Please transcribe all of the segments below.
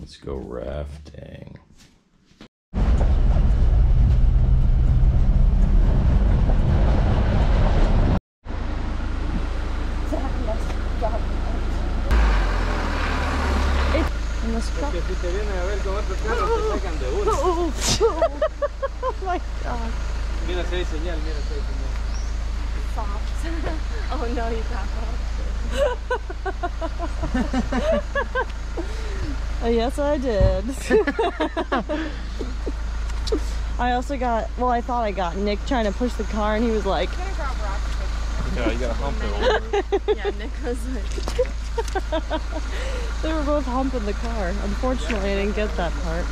Let's go rafting. In this truck. Que si te vienen a ver con otros carros, te sacan de uno. oh my god. Mira si hay señal, mira si hay señal. Soft. oh no, you got Oh, yes, I did. I also got, well, I thought I got Nick trying to push the car, and he was like, Yeah, you gotta hump it over. yeah, Nick was like, they were both humping the car. Unfortunately, I didn't get that part.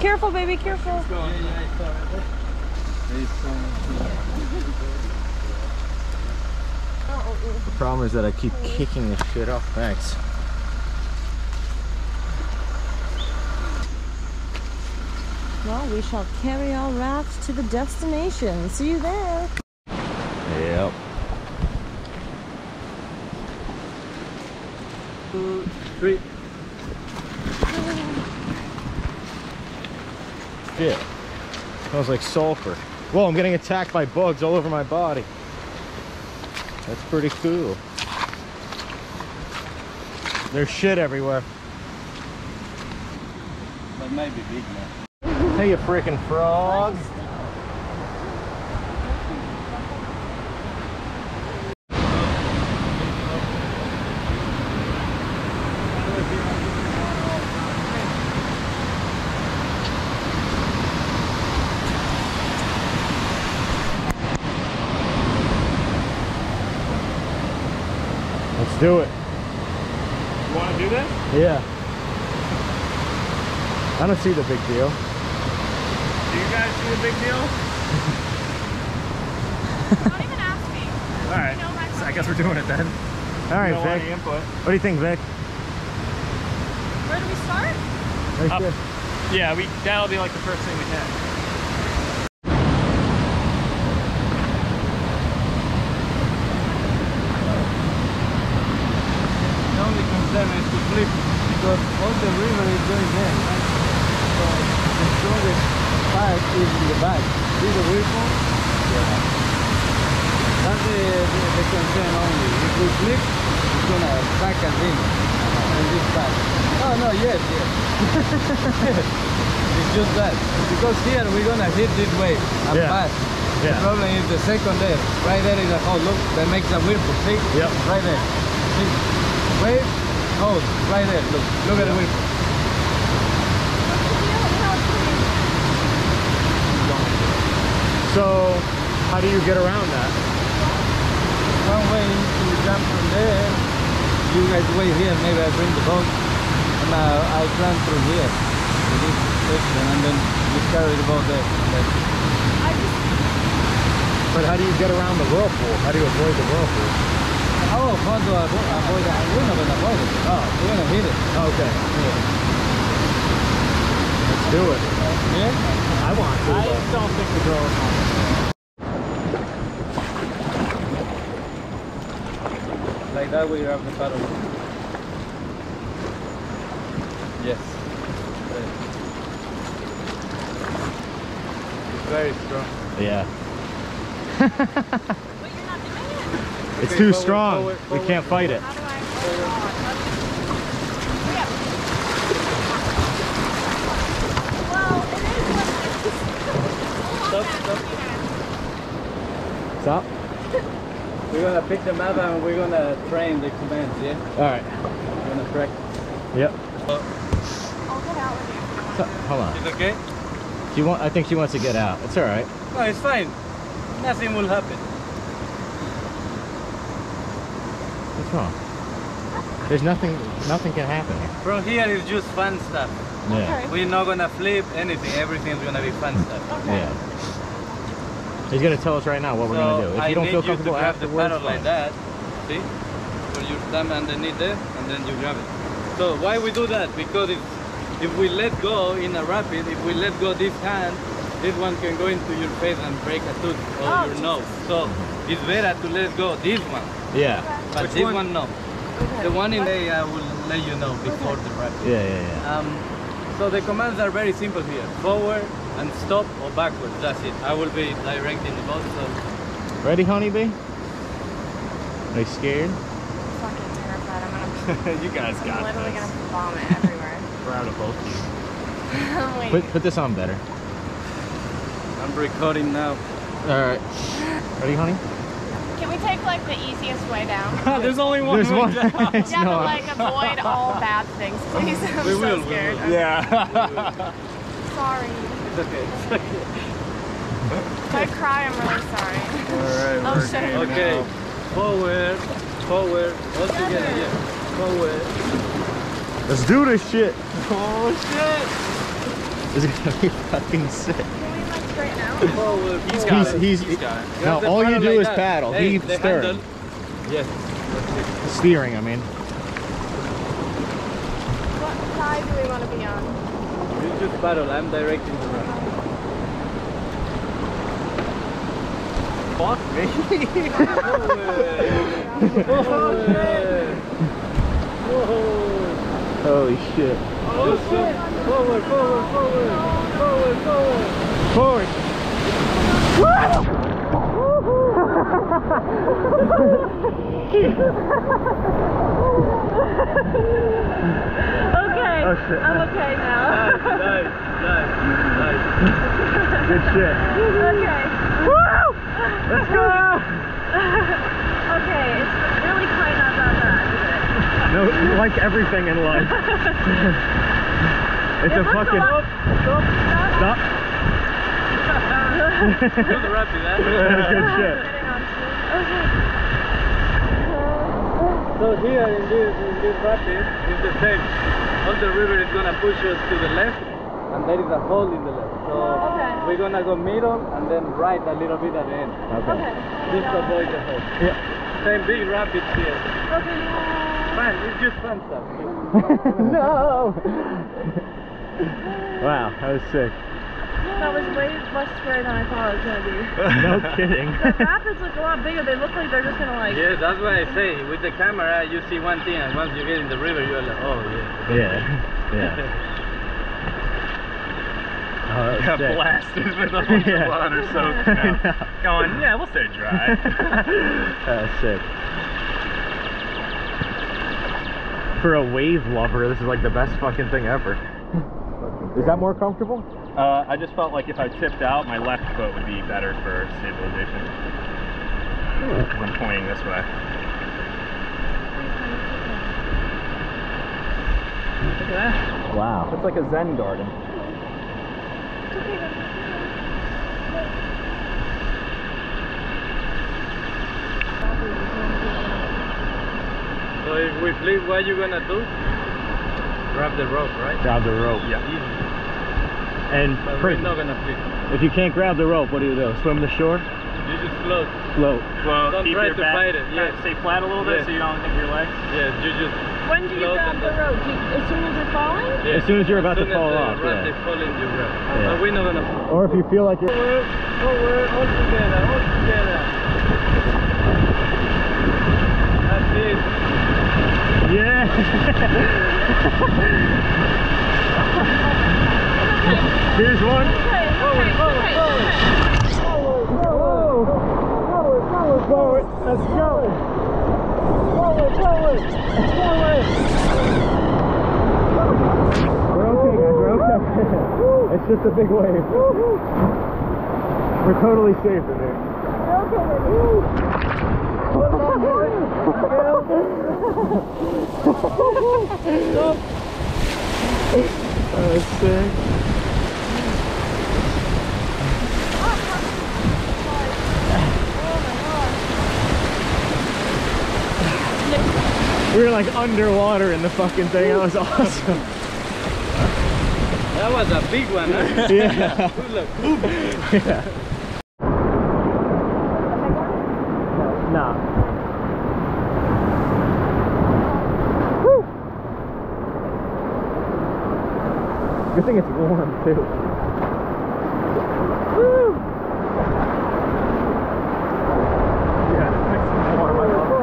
Careful, baby, careful. The problem is that I keep kicking this shit off. Thanks. Well, we shall carry our raft to the destination. See you there. Yep. Two, three. Shit. Smells like sulfur. Whoa, I'm getting attacked by bugs all over my body. That's pretty cool. There's shit everywhere. That might be big, man. Hey, you freaking frog. Let's do it. You wanna do this? Yeah. I don't see the big deal. Do you guys see the big deal? Don't even ask me. Alright. You know So I guess we're doing it then. All right, Vic. input. What do you think, Vic? Where do we start? Right Up. there. Yeah, we that'll be like the first thing we hit. The only concern is to flip because all the river is going there. Right? So the strongest is in the back. See the whirlpool? Yeah. That's the, the, the concern only. If we flip, it's gonna back and in on this side. Oh no, yes, yes. it's just that. Because here we're gonna hit this wave and Yeah. pass. Yeah. The problem is the second there. Right there is a hole. Look, that makes a whirlpool. See? Yep. Right there. See? Wave, hole. Right there. Look. Look at the whirlpool. So, how do you get around that? One way to jump from there. You guys wait here. Maybe I bring the boat. And uh, I'll climb through here. To this section and then just carry the boat there. But how do you get around the whirlpool? How do you avoid the whirlpool? Oh, how to avo- avoid it? We're not gonna avoid it. Oh, we're gonna hit it. Okay. Let's do it. Yeah? I want to. I but- don't think the girls want it. Like that we have the paddle. Yes. It's very strong. Yeah. But you're not doing it. It's Okay, too forward, strong. forward, we can't fight it. How do I? Yeah. Well, it is what it is. Stop, stop. Stop. We're gonna pick them up and we're gonna train the commands, yeah? All right. We're gonna practice. Yep. I'll get out with you. Hold on. It's okay? She want. I think she wants to get out. It's all right. No, it's fine. Nothing will happen. What's wrong? There's nothing. Nothing can happen From here. From here is just fun stuff. Yeah. We're not gonna flip anything. Everything's gonna be fun stuff. Yeah. He's gonna tell us right now what we're gonna do. If I you don't need feel you to comfortable grab the afterwards, paddle like fine. that. See? So you stand underneath there and then you grab it. So why we do that? Because if if we let go in a rapid, if we let go this hand, this one can go into your face and break a tooth or Oh, your nose. So it's better to let go this one. Yeah. But Which this one? one no. The one in day I will let you know before the rapid. Yeah, yeah, yeah. Um, so the commands are very simple here. Forward and stop or backwards. That's it. I will be directing the boat. So Ready, honeybee? Are you scared? fucking terrified. I'm gonna. you guys I'm got literally this. gonna vomit everywhere. Proud of both of you. Put, put this on better. I'm recording now. Alright. Ready, honey? can we take like the easiest way down? There's only one. There's way one. down. Yeah, not. but like avoid all bad things, please. I'm We so will, we scared. will. Okay, Yeah. Sorry. It's okay. It's okay. If I cry, I'm really sorry. Alright, Oh, we're shit. game Okay. now. Forward. Forward. All together. Yeah. Forward. Let's do this shit. Oh shit. This is gonna be fucking sick. Can we like straighten out? shit. Forward. He's forward. got He's- it. he's- He's got it. You No, all you do like is that. paddle. Hey, Heave the stern. handle. Yes. That's. Steering, I mean. What side do we want to be on? You just paddle. I'm directing the run. Fuck me. Forward. Forward. Holy shit. Oh shit! Forward, forward, forward, forward, forward. Forward. Okay, Oh, shit. I'm okay now. nice, Nice, nice, nice, Good shit. okay. Let's go! Okay, it's really quite not that bad. No, like everything in life. it's It a fucking. lot- Stop. nice. Good rapid, huh? Good shit. Getting on to- Okay. So here in this, in this rapid, it's the same. All the river is gonna push us to the left, and there is a hole in the left. So Okay. We're gonna go middle and then right a little bit at the end. Okay. Okay. Just to avoid the hole. Yeah. Same big rapids here. Okay. Fun, it's just fun stuff. no! wow, that was sick. That was way less scary than I thought it was gonna be. No kidding. The rapids look a lot bigger. They look like they're just gonna like. Yeah, that's what I say with the camera you see one thing, and once you get in the river, you're like, oh yeah. yeah. Yeah. That was Got sick. blasted with a bunch Yeah. of water soaked now. Going, yeah, we'll stay dry. That was sick. For a wave lover, this is like the best fucking thing ever. Is that more comfortable? uh, I just felt like if I tipped out, my left foot would be better for stabilization. Because I'm pointing this way. Look at that. Wow. It's like a Zen garden. So if we flip, what you gonna do? Grab the rope, right? Grab the rope. Yeah. Easy. And But we're not gonna flip. if you can't grab the rope, what do you do? Swim the shore? You just float. Float. Well, Don't keep try your to back, fight it, yeah. Stay flat a little bit Yeah. so you don't hit your legs. Yes, you just When do you grab the rope? Do you, as soon as you're falling? yeah. As soon as you're about to fall off, rod yeah. is falling, you grab. Yeah. But we're not gonna. Or if you feel like you're Forward, forward, all together, all together. That's it. Yeah. Here's one. Okay, okay, okay, okay. Forward. Let's go. Forward, forward, forward. We're okay, guys. We're okay. It's just a big wave. We're totally safe in there. That was sick. We were like underwater in the fucking thing. That was awesome. That was a big one. Huh? Yeah. Good luck. yeah. Nah. Woo. Good thing it's warm too. Woo. Yeah, it's nice and warm, I love it.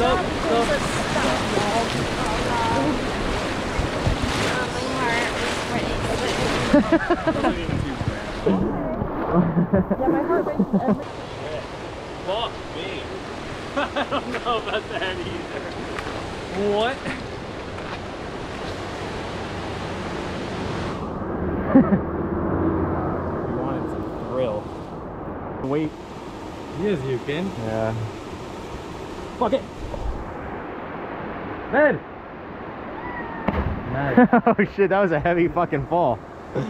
stop, stop. Yeah, my heart race is every Fuck me. I don't know about that either. What? You wanted some thrill. Wait. Yes, you can. Yeah. Fuck it. Man. Nice. oh shit, that was a heavy fucking fall. Woo!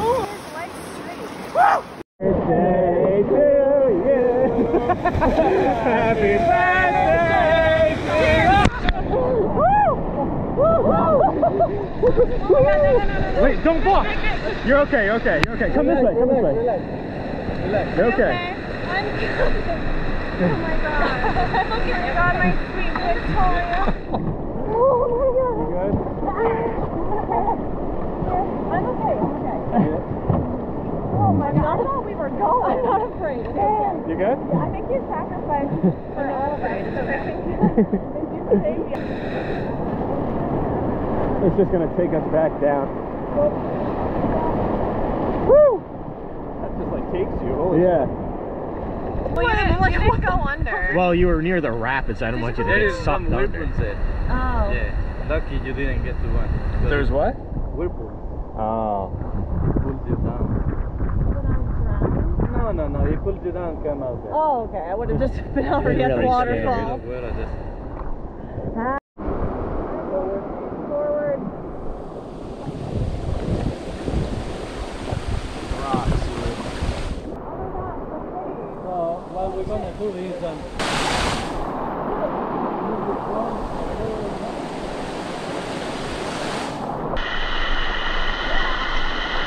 Oh, his leg's straight. birthday to you. Happy birthday Wait, don't walk. You're okay, you're okay, you're okay. Come this way, come this way. You're okay. I'm good. Oh my god. My god, my sweet Victoria. Oh my god. You good? I'm okay, I'm okay. Oh my god, I thought we were going. I'm not afraid. It's. You good? I think you sacrificed for all of us. So I think you saved you. It's just gonna take us back down. Woo! That just like takes you. Holy Yeah. Well, you didn't, you didn't go under. Well, you were near the rapids. I don't want you to get sucked some under. whirlpools there. Oh. Yeah. Lucky you didn't get to one. because There's what? whirlpool. Oh. Pulled you down. No, no, no. He pulled you down. Come out there. Oh, okay. I would have just been already at the really You waterfall. know where I just. Forward. So what we're gonna do is um.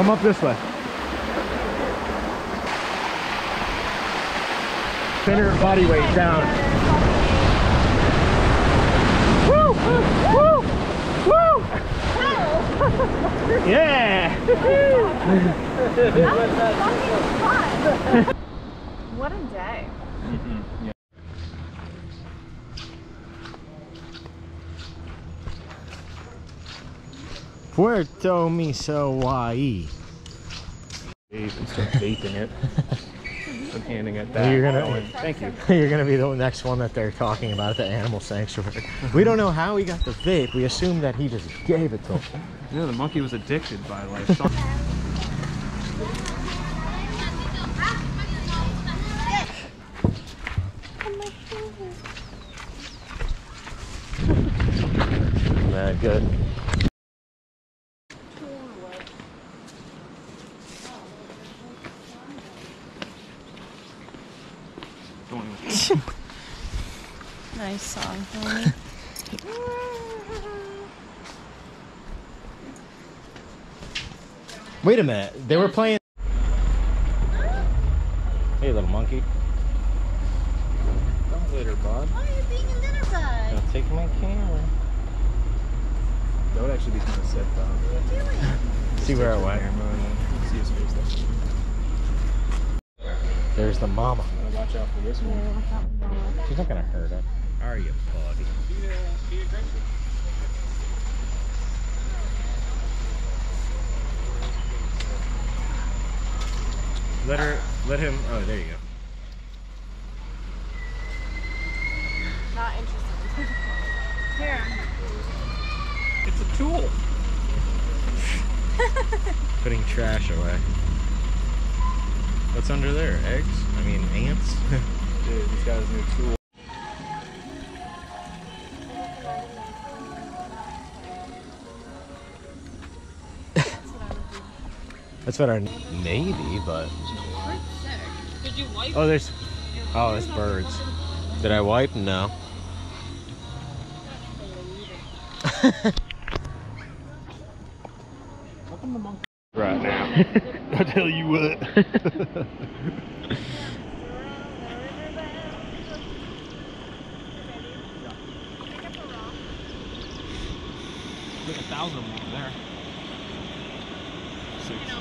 Come up this way. Center body weight down. Woo! Woo! Woo! Yeah! What a day. Mm-hmm. Puerto Misahualli. Vape and start vaping it. I'm handing it back. You're gonna- going, Thank you. You're gonna be the next one that they're talking about at the animal sanctuary. We don't know how he got the vape. We assume that he just gave it to him. Yeah, the monkey was addicted by life. Man, good. Nice. Wait a minute. They were playing. Hey, little monkey. Don't let bud. Why are you being a little bud? I'll take my camera. That would actually be kind of sick, though. What are you doing? See where I went. Camera and then see his face. There's the mama. Gotta watch out for this one. She's not gonna hurt it. Are you, buddy? Let her, let him, oh, there you go. Not interested. Here. It's a tool. Putting trash away. What's under there? Eggs? I mean, ants? Dude, he's got his new tool. That's what our maybe, but Did you wipe? oh, there's oh, there's birds. Did I wipe? No. Right now. I tell you what. A thousand of there. You know,